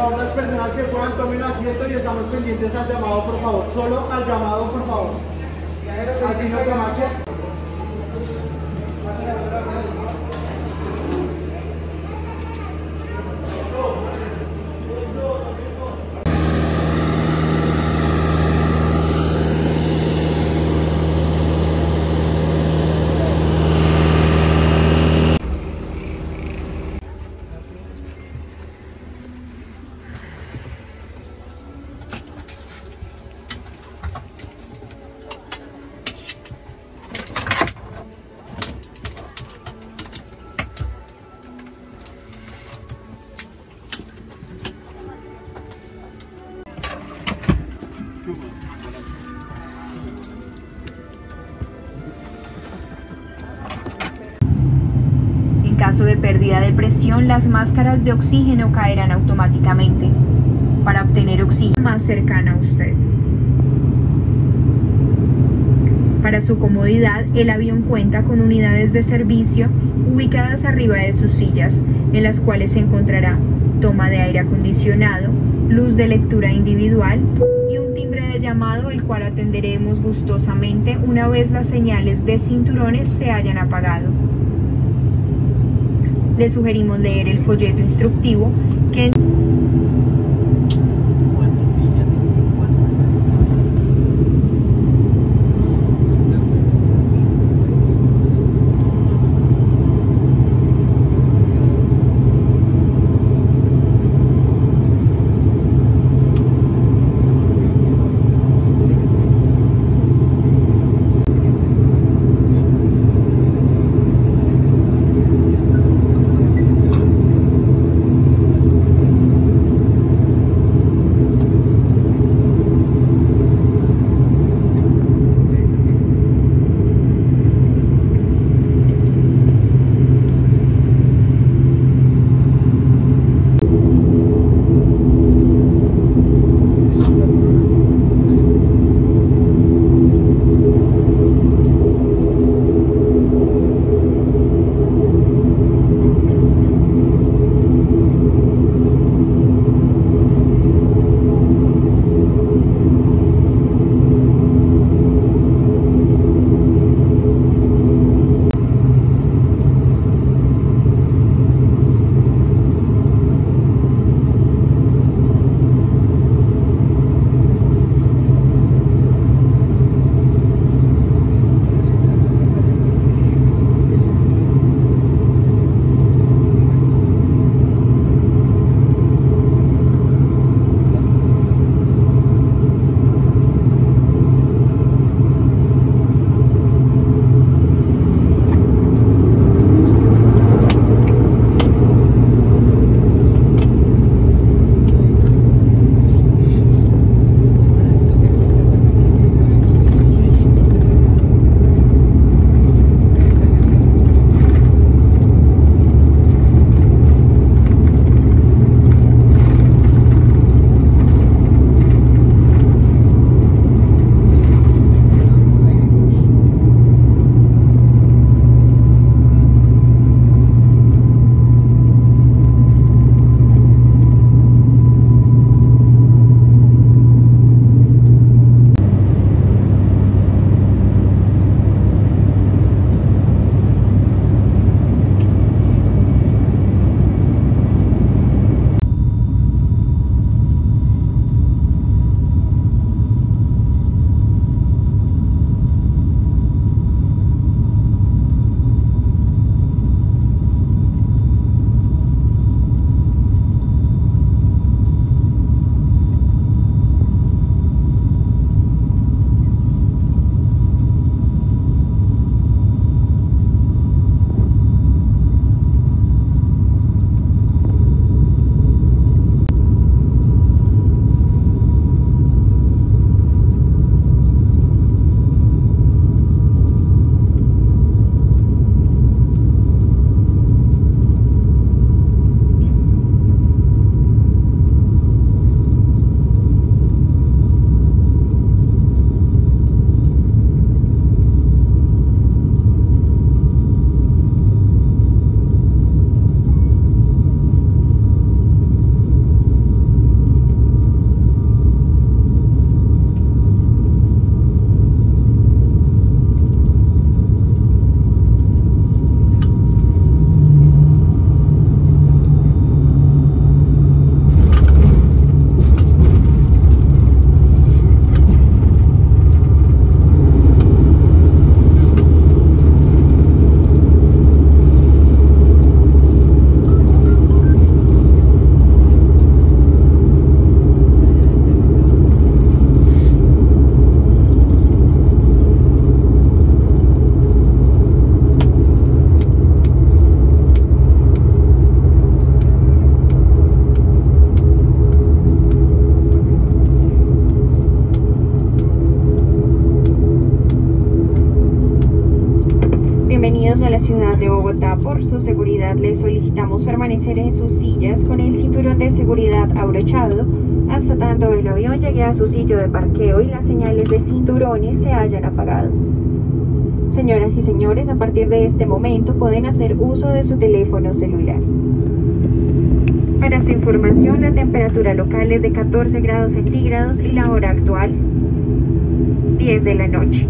favor, las personas que puedan tomen asiento y estamos pendientes al llamado, por favor. Solo al llamado, por favor. Así no caso de pérdida de presión, las máscaras de oxígeno caerán automáticamente para obtener oxígeno más cercano a usted. Para su comodidad, el avión cuenta con unidades de servicio ubicadas arriba de sus sillas, en las cuales se encontrará toma de aire acondicionado, luz de lectura individual y un timbre de llamado el cual atenderemos gustosamente una vez las señales de cinturones se hayan apagado. Le sugerimos leer el folleto instructivo que su seguridad les solicitamos permanecer en sus sillas con el cinturón de seguridad abrochado hasta tanto el avión llegue a su sitio de parqueo y las señales de cinturones se hayan apagado. Señoras y señores, a partir de este momento pueden hacer uso de su teléfono celular. Para su información, la temperatura local es de 14 grados centígrados y la hora actual 10 de la noche.